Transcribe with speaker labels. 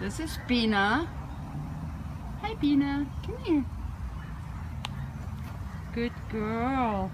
Speaker 1: This is Bina. Hi Bina, come here. Good girl.